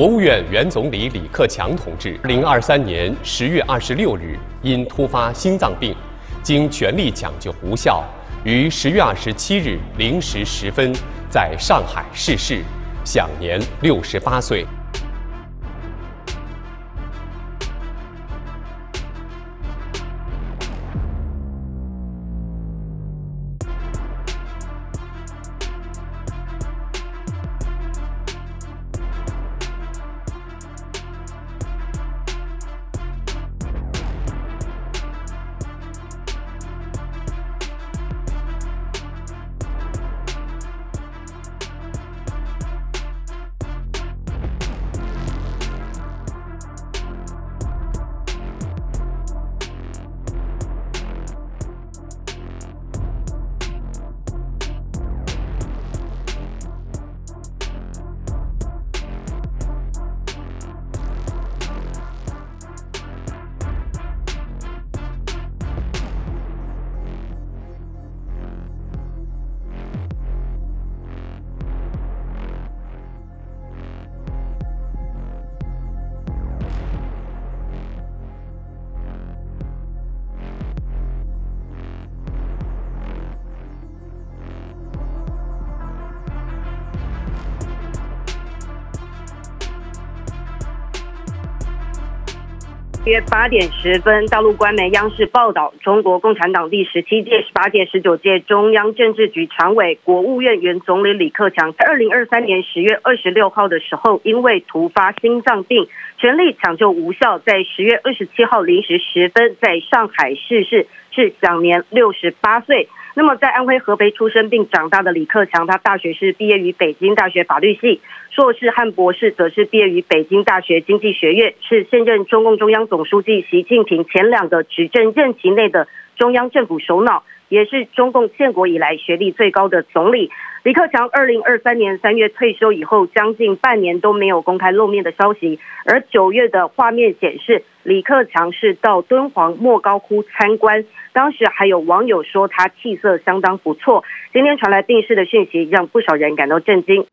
国务院原总理李克强同志，二零二三年十月二十六日因突发心脏病，经全力抢救无效，于十月二十七日零时十分在上海逝世，享年六十八岁。约八点十分，大陆官媒央视报道，中国共产党第十七届、十八届、十九届中央政治局常委、国务院原总理李克强，在二零二三年十月二十六号的时候，因为突发心脏病，全力抢救无效，在十月二十七号零时十分在上海逝世，是享年六十八岁。那么，在安徽合肥出生并长大的李克强，他大学是毕业于北京大学法律系，硕士和博士则是毕业于北京大学经济学院，是现任中共中央总书记习近平前两个执政任期内的中央政府首脑，也是中共建国以来学历最高的总理。李克强二零二三年三月退休以后，将近半年都没有公开露面的消息。而九月的画面显示，李克强是到敦煌莫高窟参观，当时还有网友说他气色相当不错。今天传来病逝的讯息，让不少人感到震惊。